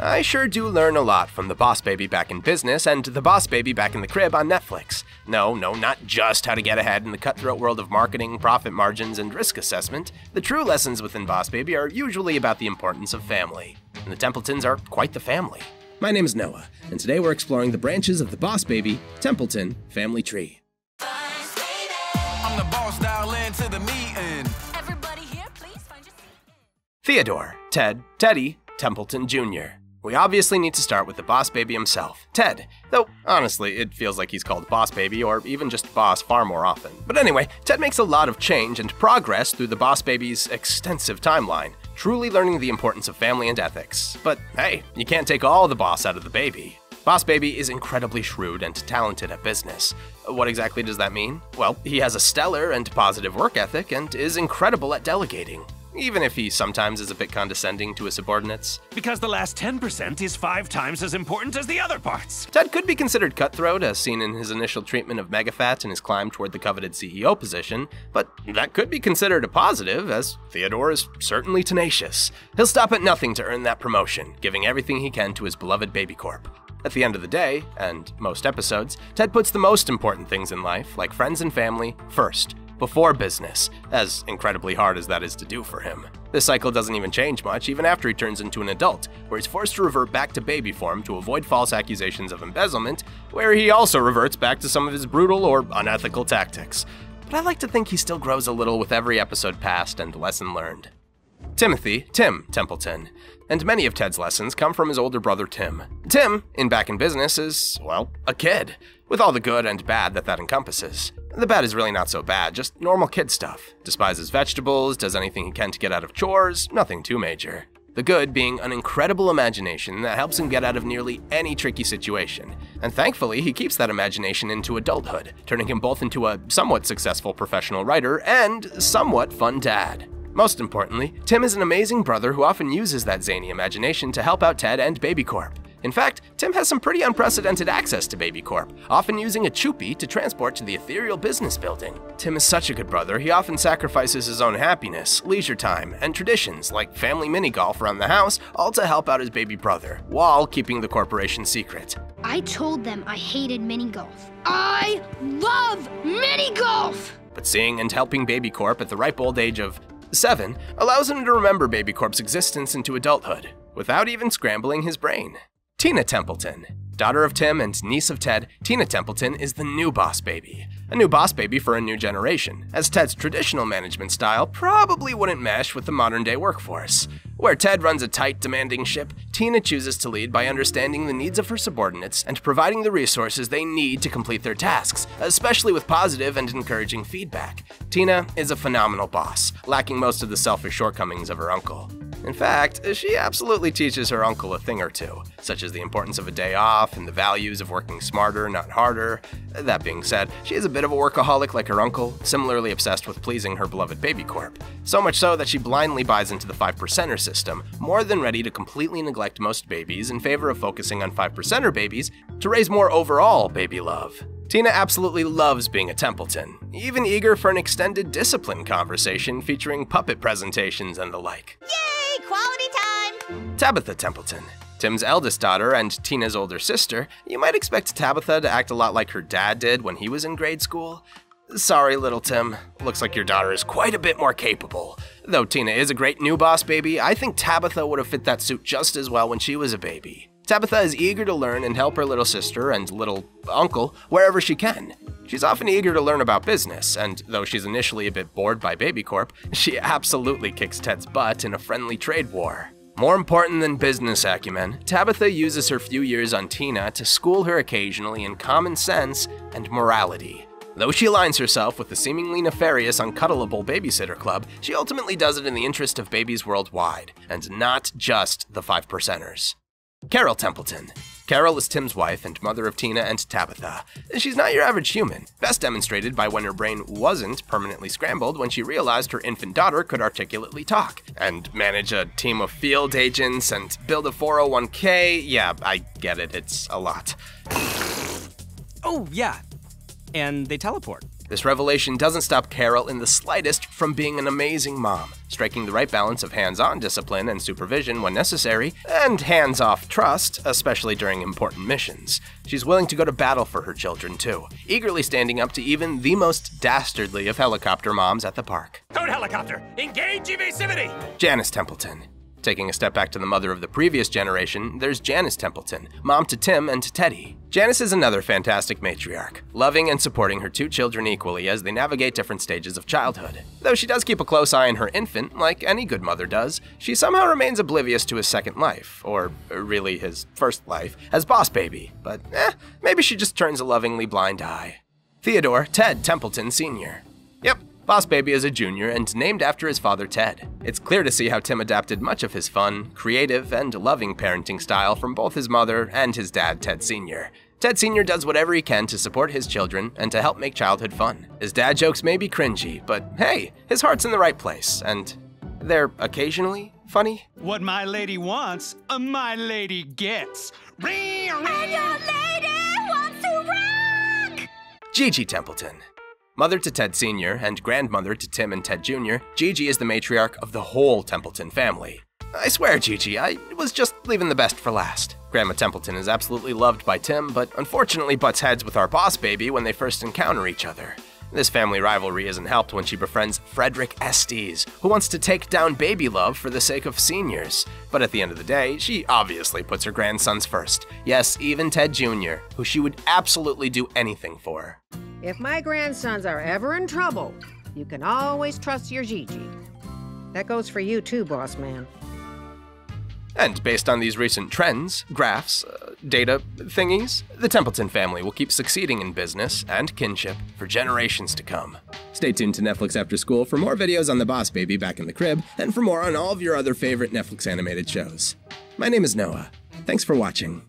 I sure do learn a lot from the Boss Baby Back in Business and the Boss Baby Back in the Crib on Netflix. No, no, not just how to get ahead in the cutthroat world of marketing, profit margins, and risk assessment. The true lessons within Boss Baby are usually about the importance of family. And the Templetons are quite the family. My name is Noah, and today we're exploring the branches of the Boss Baby, Templeton family tree. I'm the boss, dial into the meeting. Everybody here, please find your seat. Theodore, Ted, Teddy, Templeton Jr. We obviously need to start with the boss baby himself, Ted. Though, honestly, it feels like he's called boss baby or even just boss far more often. But anyway, Ted makes a lot of change and progress through the boss baby's extensive timeline, truly learning the importance of family and ethics. But hey, you can't take all the boss out of the baby. Boss Baby is incredibly shrewd and talented at business. What exactly does that mean? Well, he has a stellar and positive work ethic and is incredible at delegating, even if he sometimes is a bit condescending to his subordinates. Because the last 10% is five times as important as the other parts. Ted could be considered cutthroat, as seen in his initial treatment of Megafat and his climb toward the coveted CEO position, but that could be considered a positive, as Theodore is certainly tenacious. He'll stop at nothing to earn that promotion, giving everything he can to his beloved Baby Corp. At the end of the day, and most episodes, Ted puts the most important things in life, like friends and family, first, before business, as incredibly hard as that is to do for him. This cycle doesn't even change much even after he turns into an adult, where he's forced to revert back to baby form to avoid false accusations of embezzlement, where he also reverts back to some of his brutal or unethical tactics. But I like to think he still grows a little with every episode passed and lesson learned. Timothy, Tim Templeton. And many of Ted's lessons come from his older brother Tim. Tim, in Back in Business, is, well, a kid, with all the good and bad that that encompasses. The bad is really not so bad, just normal kid stuff. Despises vegetables, does anything he can to get out of chores, nothing too major. The good being an incredible imagination that helps him get out of nearly any tricky situation. And thankfully, he keeps that imagination into adulthood, turning him both into a somewhat successful professional writer and somewhat fun dad. Most importantly, Tim is an amazing brother who often uses that zany imagination to help out Ted and Baby Corp. In fact, Tim has some pretty unprecedented access to Baby Corp, often using a Choopy to transport to the ethereal business building. Tim is such a good brother, he often sacrifices his own happiness, leisure time, and traditions like family mini golf around the house, all to help out his baby brother, while keeping the corporation secret. I told them I hated mini golf. I love mini golf! But seeing and helping Baby Corp at the ripe old age of seven allows him to remember Baby Corp's existence into adulthood, without even scrambling his brain. Tina Templeton. Daughter of Tim and niece of Ted, Tina Templeton is the new boss baby. A new boss baby for a new generation, as Ted's traditional management style probably wouldn't mesh with the modern day workforce. Where Ted runs a tight, demanding ship, Tina chooses to lead by understanding the needs of her subordinates and providing the resources they need to complete their tasks, especially with positive and encouraging feedback. Tina is a phenomenal boss, lacking most of the selfish shortcomings of her uncle. In fact, she absolutely teaches her uncle a thing or two, such as the importance of a day off and the values of working smarter, not harder. That being said, she is a bit of a workaholic like her uncle, similarly obsessed with pleasing her beloved Baby Corp. So much so that she blindly buys into the 5 percenter system, more than ready to completely neglect most babies in favor of focusing on 5 percenter babies to raise more overall baby love. Tina absolutely loves being a Templeton, even eager for an extended discipline conversation featuring puppet presentations and the like. Yay! Tabitha Templeton. Tim's eldest daughter and Tina's older sister, you might expect Tabitha to act a lot like her dad did when he was in grade school. Sorry, little Tim. Looks like your daughter is quite a bit more capable. Though Tina is a great new boss baby, I think Tabitha would have fit that suit just as well when she was a baby. Tabitha is eager to learn and help her little sister and little uncle wherever she can. She's often eager to learn about business, and though she's initially a bit bored by Baby Corp, she absolutely kicks Ted's butt in a friendly trade war. More important than business acumen, Tabitha uses her few years on Tina to school her occasionally in common sense and morality. Though she aligns herself with the seemingly nefarious Uncuddleable Babysitter Club, she ultimately does it in the interest of babies worldwide, and not just the five percenters. Carol Templeton. Carol is Tim's wife and mother of Tina and Tabitha. She's not your average human, best demonstrated by when her brain wasn't permanently scrambled when she realized her infant daughter could articulately talk, and manage a team of field agents and build a 401k. Yeah, I get it, it's a lot. Oh, yeah. And they teleport. This revelation doesn't stop Carol in the slightest from being an amazing mom, striking the right balance of hands on discipline and supervision when necessary, and hands off trust, especially during important missions. She's willing to go to battle for her children, too, eagerly standing up to even the most dastardly of helicopter moms at the park. Code helicopter, engage evasivity! Janice Templeton. Taking a step back to the mother of the previous generation, there's Janice Templeton, mom to Tim and to Teddy. Janice is another fantastic matriarch, loving and supporting her two children equally as they navigate different stages of childhood. Though she does keep a close eye on her infant, like any good mother does, she somehow remains oblivious to his second life, or really his first life, as boss baby. But eh, maybe she just turns a lovingly blind eye. Theodore Ted Templeton Sr. Yep, Boss Baby is a junior and named after his father Ted. It's clear to see how Tim adapted much of his fun, creative, and loving parenting style from both his mother and his dad, Ted Sr. Ted Sr. does whatever he can to support his children and to help make childhood fun. His dad jokes may be cringy, but hey, his heart's in the right place, and they're occasionally funny. What my lady wants, uh, my lady gets. And your lady wants to rock! Gigi Templeton. Mother to Ted Sr. and grandmother to Tim and Ted Jr., Gigi is the matriarch of the whole Templeton family. I swear, Gigi, I was just leaving the best for last. Grandma Templeton is absolutely loved by Tim, but unfortunately butts heads with our boss baby when they first encounter each other. This family rivalry isn't helped when she befriends Frederick Estes, who wants to take down baby love for the sake of seniors. But at the end of the day, she obviously puts her grandsons first. Yes, even Ted Jr., who she would absolutely do anything for. If my grandsons are ever in trouble, you can always trust your Gigi. That goes for you too, boss man. And based on these recent trends, graphs, uh, data thingies, the Templeton family will keep succeeding in business and kinship for generations to come. Stay tuned to Netflix After School for more videos on the Boss Baby back in the crib, and for more on all of your other favorite Netflix animated shows. My name is Noah. Thanks for watching.